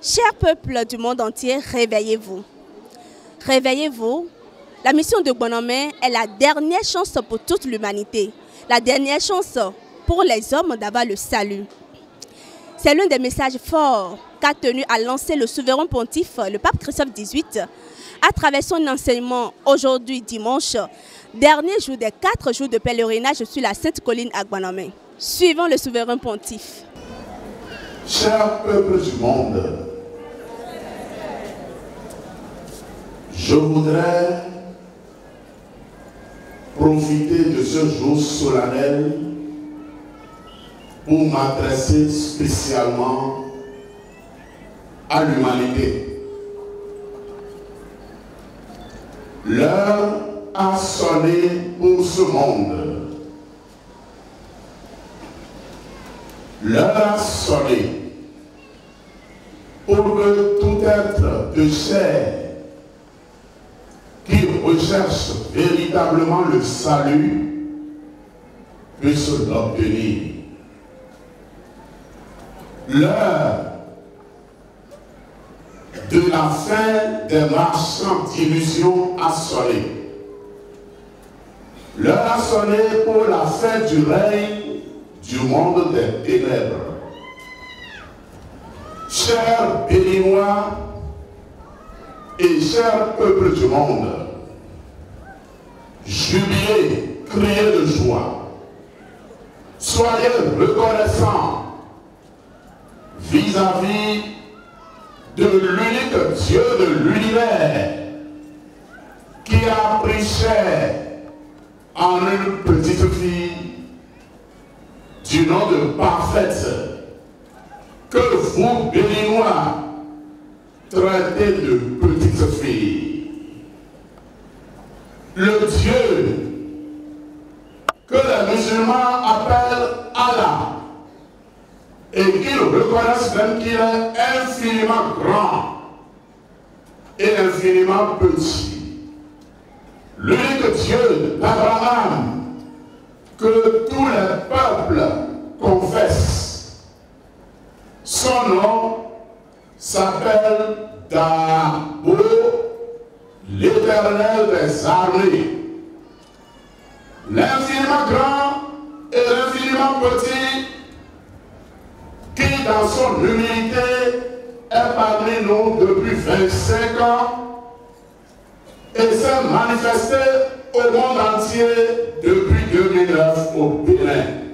Chers peuples du monde entier, réveillez-vous. Réveillez-vous. La mission de Bonhomme est la dernière chance pour toute l'humanité. La dernière chance pour les hommes d'avoir le salut. C'est l'un des messages forts qu'a tenu à lancer le souverain pontife, le pape Christophe XVIII, à travers son enseignement aujourd'hui dimanche, dernier jour des quatre jours de pèlerinage sur la Sainte Colline à Bonhomme. Suivons le souverain pontife. Chers peuples du monde, je voudrais profiter de ce jour solennel pour m'adresser spécialement à l'humanité. L'heure a sonné pour ce monde. L'heure a sonné pour que tout être de chair qui recherche véritablement le salut puisse l'obtenir. L'heure de la fin des marchands d'illusions a sonné. L'heure a sonné pour la fin du règne du monde des ténèbres. Chers Béninois et chers peuples du monde, jubilez, criez de joie. Soyez reconnaissants vis-à-vis de l'unique Dieu de l'univers qui a pris chair en une petite fille du nom de parfaite que vous, Béninois, traitez de petite fille. Le Dieu que les musulmans appellent Allah et qu'ils reconnaissent même qu'il est infiniment grand et infiniment petit. L'unique Dieu d'Abraham que tous les peuples confessent. Son nom s'appelle Dabo, l'éternel des armées. L'infiniment grand et l'infiniment petit qui dans son humilité est parmi nous depuis 25 ans et s'est manifesté au monde entier depuis 2009 au Bénin.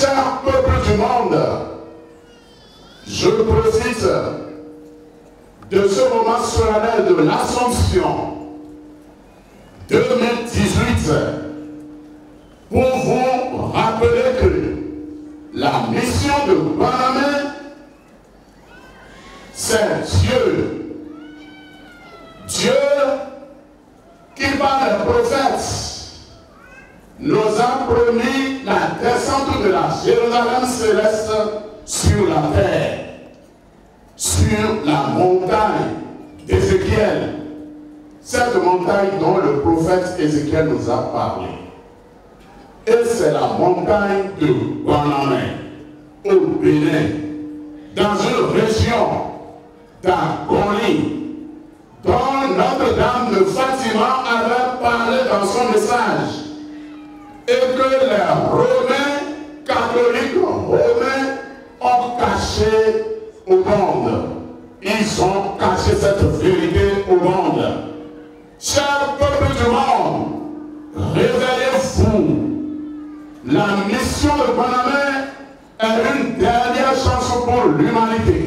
Chers peuples du monde, je profite de ce moment solennel de l'Assomption 2018 pour vous rappeler que la mission de Panamé, c'est Dieu. Dieu qui par les prophètes nous a promis la descente de la Jérusalem céleste sur la terre, sur la montagne d'Ézéchiel. Cette montagne dont le prophète Ézéchiel nous a parlé. Et c'est la montagne de Guanamé, au Bénin, dans une région d'Agoni, dont Notre-Dame de Fatima avait parlé dans son message, et que les Romains, catholiques romains, ont caché au monde. Ils ont caché cette vérité au monde. Chers peuples du monde, réveillez-vous. La mission de Panamé est une dernière chance pour l'humanité.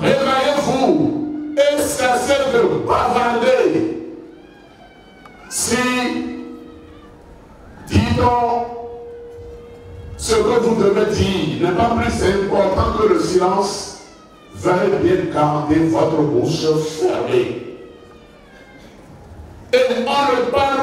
Réveillez-vous et cessez de bavarder. Devez dire n'est pas plus important que le silence, veuillez bien garder votre bouche fermée. Et on ne parle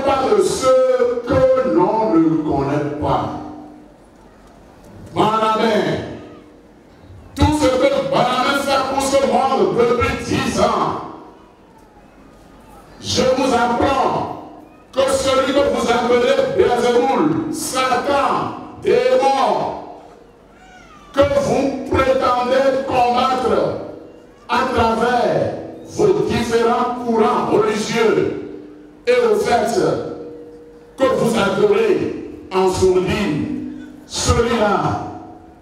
adorez en sourdine, celui-là,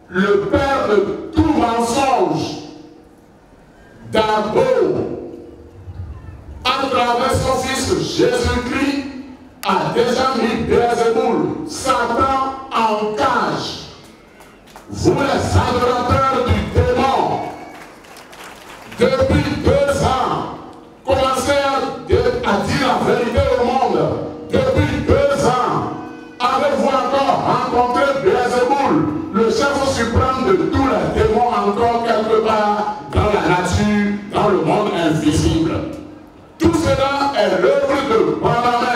le père de tout mensonge, d'abord, à travers son fils Jésus-Christ, a déjà mis Bézéboul, Satan, en cage. Vous les adorateurs du démon, depuis deux ans, commencez à, dire la vérité encore rencontré le chef suprême de tous les démons encore quelque part dans la nature, dans le monde invisible Tout cela est l'œuvre de Panamé.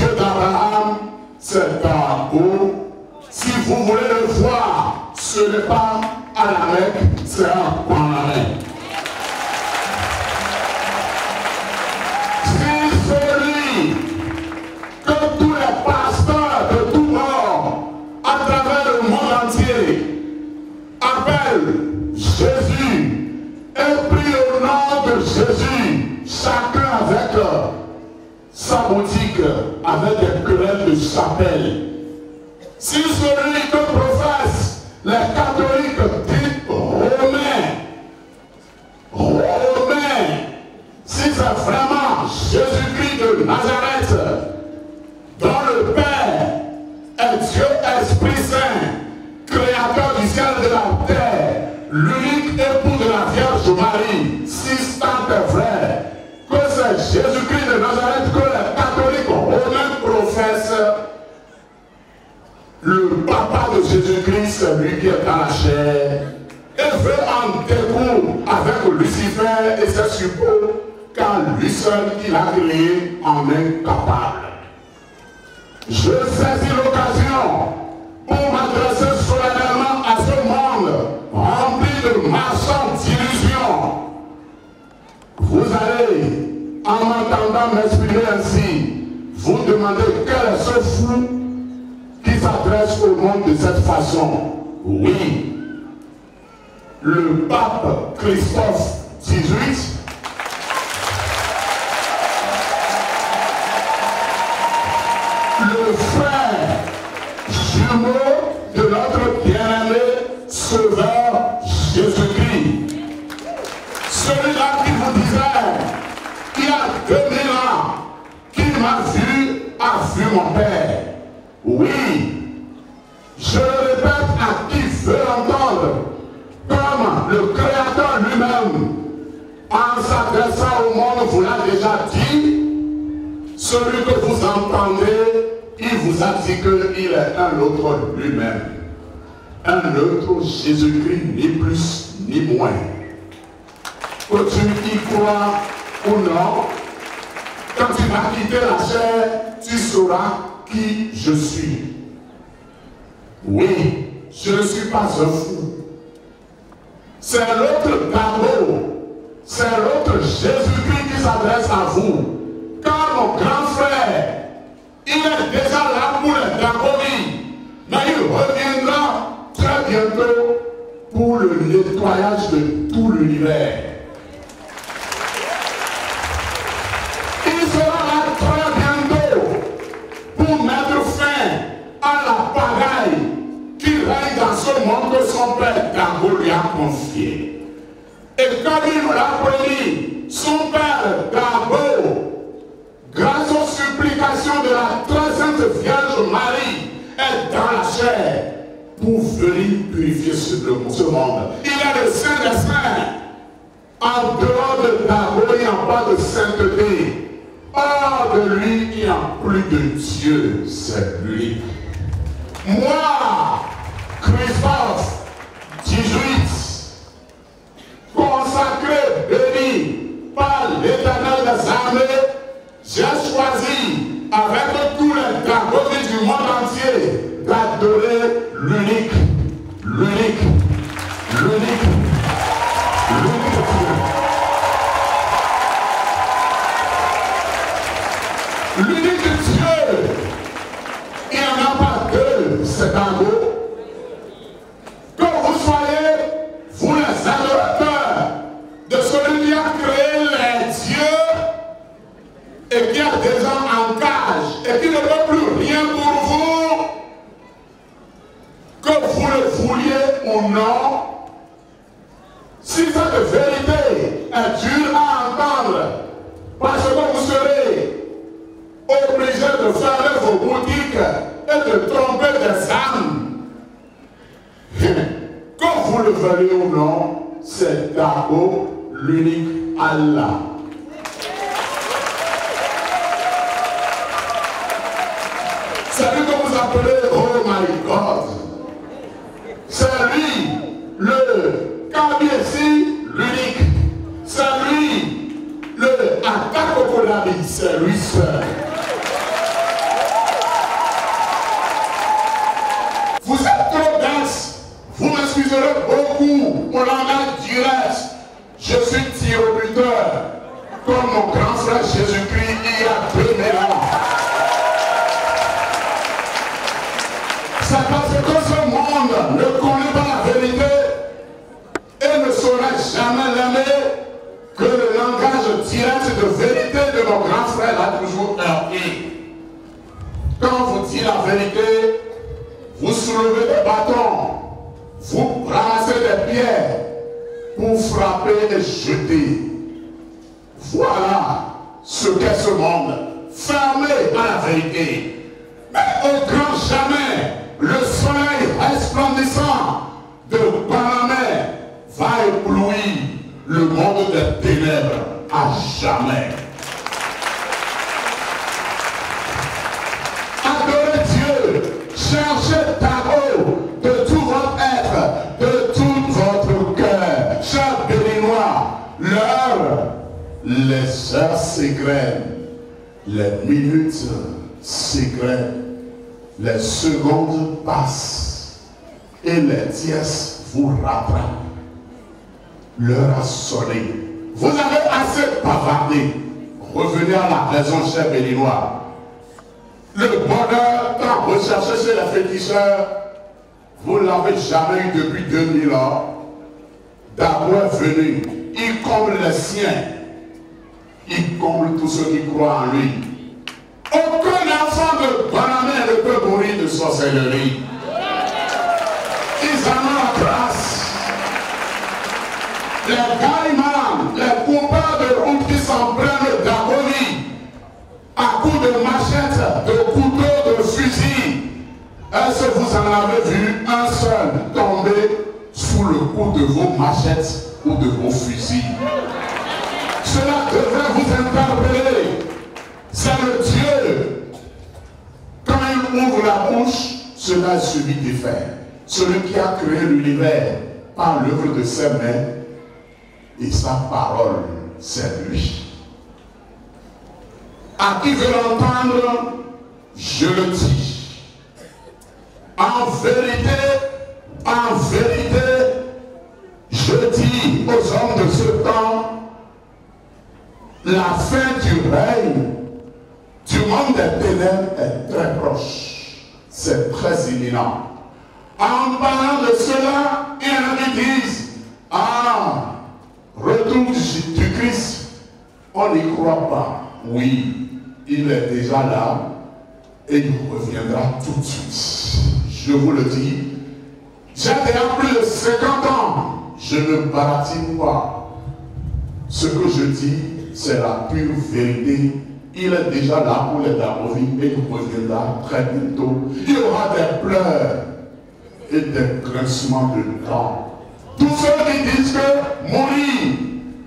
D'Abraham, c'est un beau si vous voulez le voir, ce n'est pas à la Mecque, c'est à main. Avec des querelles de chapelle. Si celui que professe les catholiques disent romains, romains, si c'est vraiment Jésus-Christ de Nazareth, dont le Père est Dieu Esprit Saint, créateur du ciel et de la terre, l'unique époux de la Vierge Marie, si tant est vrai, que c'est Jésus-Christ de Jésus-Christ, lui qui est dans la chair, et veut en découdre avec Lucifer et ses suppôts, car lui seul qui l'a créé en est capable. Je saisis l'occasion pour m'adresser solennellement à ce monde rempli de marchands d'illusions. Vous allez, en m'entendant m'exprimer ainsi, vous demander quel est ce fou s'adresse au monde de cette façon. Oui, le pape Christophe XVIII le frère jumeau de notre bien-aimé Sauveur celui que vous entendez, il vous a dit qu'il est un autre lui-même. Un autre Jésus-Christ, ni plus ni moins. Que tu y crois ou non, quand tu vas quitter la chair, tu sauras qui je suis. Oui, je ne suis pas un fou. C'est l'autre d'abord. C'est l'autre Jésus-Christ qui s'adresse à vous. Grand frère, il est déjà là pour les Dagoris. Mais il reviendra très bientôt pour le nettoyage de tout l'univers. à la pagaille qui règne dans ce monde que son père Dago lui a confié. Et comme il l'a promis, son père grâce de la très sainte Vierge Marie, est dans la chair pour venir purifier ce, monde. Il est le Saint des Saints. En dehors de Dago, il n'y a pas de sainteté. Hors de lui, il n'y a plus de Dieu, c'est lui. Moi, Christophe, 18, consacré, béni par l'éternel des armées, j'ai choisi avec tous les drapeaux du monde entier d'adorer l'unique, si cette vérité est dure à entendre, parce que vous serez obligé de fermer vos boutiques et de tromper des âmes, que vous le veuillez ou non, c'est d'abord l'unique Allah. C'est lui que vous appelez Oh my God. C'est lui, le Kabiesi, l'unique. C'est lui, le Atakokolabi, c'est jamais l'aimer que le langage direct de vérité de mon grand frère a toujours heurté. Quand vous dites la vérité, vous soulevez des bâtons, vous ramassez des pierres pour frapper et jeter. Voilà ce qu'est ce monde, fermé à la vérité. Mais au grand jamais, le soleil resplendissant de Panamé va éblouir le monde des ténèbres à jamais. Adorez Dieu, cherchez Taro de tout votre être, de tout votre cœur. Chers Béninois, l'heure, les heures s'égrènent, les minutes s'égrènent, les secondes passent et les dièses vous rattrapent. L'heure a sonné. Vous avez assez bavardé. Revenez à la raison, chers Béninois. Le bonheur tant recherché chez les féticheurs, vous ne l'avez jamais eu depuis 2000 ans. D'abord venu, il comble les siens. Il comble tous ceux qui croient en lui. Aucun enfant de Panamé ne peut mourir de sorcellerie. Ils en ont. Les gaïmans, les coupables de route qui s'en prennent d'agonie, à coups de machette, de couteau, de fusil. Est-ce que vous en avez vu un seul tomber sous le coup de vos machettes ou de vos fusils? Cela devrait vous interpeller. C'est le Dieu. Quand il ouvre la bouche, cela est celui des fers. Celui qui a créé l'univers par l'œuvre de ses mains et sa parole, c'est lui. À qui veut l'entendre, je le dis. En vérité, en vérité, je dis aux hommes de ce temps, la fin du règne du monde des ténèbres est très proche. C'est très imminent. En parlant de cela, il a qui disent, ah, retour du, du Christ, on n'y croit pas. Oui, il est déjà là et il reviendra tout de suite. Je vous le dis, j'ai déjà plus de 50 ans. Je ne baratine pas. Ce que je dis, c'est la pure vérité. Il est déjà là pour les Darovi et il reviendra très bientôt. Il y aura des pleurs et des grincements de dents. Tous ceux qui disent que mourir,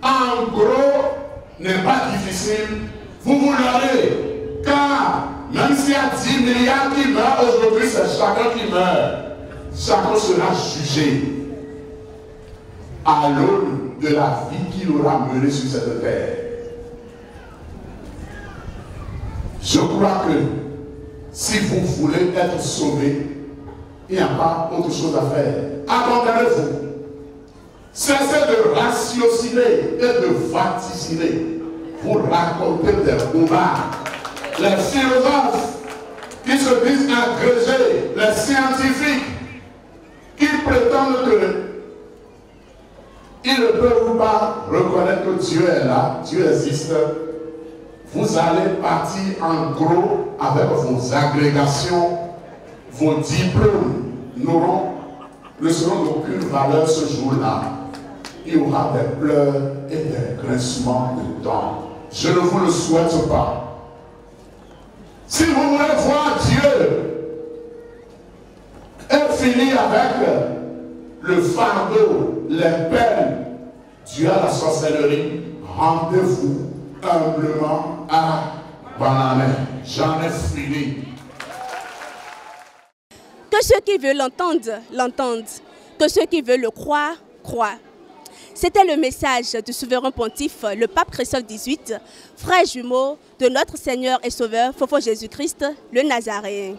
en gros, n'est pas difficile, vous vous l'aurez. Car même s'il y a 10 milliards qui meurent aujourd'hui, c'est chacun qui meurt. chacun sera jugé à l'aune de la vie qu'il aura menée sur cette terre. Je crois que si vous voulez être sauvé, il n'y a pas autre chose à faire. Abandonnez-vous. Cessez de ratiociner et de vaticiner. Vous racontez des bombes. Les philosophes qui se disent agrégés, les scientifiques qui prétendent que ils ne peuvent pas reconnaître que Dieu est là, Dieu existe. Vous allez partir en gros avec vos agrégations, vos diplômes ne seront d'aucune valeur ce jour-là. Il y aura des pleurs et des grincements de dents. Je ne vous le souhaite pas. Si vous voulez voir Dieu et finir avec le fardeau, les peines Dieu à la sorcellerie, rendez-vous humblement à Banane. J'en ai fini. Que ceux qui veulent l'entendre, l'entendent. Que ceux qui veulent le croire, croient. C'était le message du souverain pontife, le pape Christophe XVIII, frère jumeau de notre Seigneur et Sauveur, Fofo Jésus-Christ, le Nazaréen.